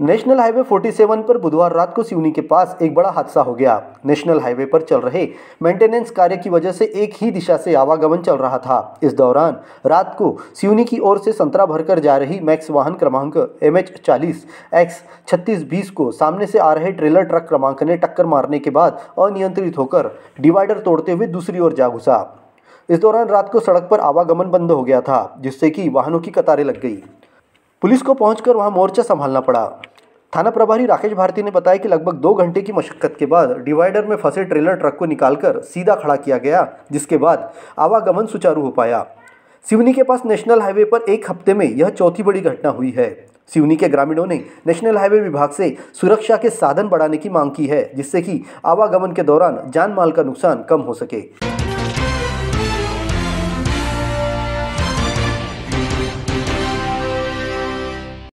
National highway 47 पर बुधवार रात को सिवनी के पास एक बड़ा हादसा हो गया। नेशनल हाईवे पर चल रहे मेंटेनेंस कार्य की वजह से एक ही दिशा से आवागमन चल रहा था। इस दौरान रात को सिवनी की ओर से संतरा भरकर जा रही मैक्स वाहन क्रमांक एम एच चालीस, एक्स छत्तीस बीस को सामने से आ रहे ट्रेलर ट्रक क्रमांक ने टक्कर मारने के बाद अनियंत्रित होकर डिवाइडर तोड़ते हुए दूसरी ओर जा घुसा। इस दौरान रात को सड़क पर आवागमन बंद हो गया था, जिससे कि वाहनों की कतारें लग गई। पुलिस को पहुंचकर वहाँ मोर्चा संभालना पड़ा। थाना प्रभारी राकेश भारती ने बताया कि लगभग दो घंटे की मशक्कत के बाद डिवाइडर में फंसे ट्रेलर ट्रक को निकालकर सीधा खड़ा किया गया, जिसके बाद आवागमन सुचारू हो पाया। सिवनी के पास नेशनल हाईवे पर एक हफ़्ते में यह चौथी बड़ी घटना हुई है। सिवनी के ग्रामीणों ने नेशनल हाईवे विभाग से सुरक्षा के साधन बढ़ाने की मांग की है, जिससे कि आवागमन के दौरान जान माल का नुकसान कम हो सके।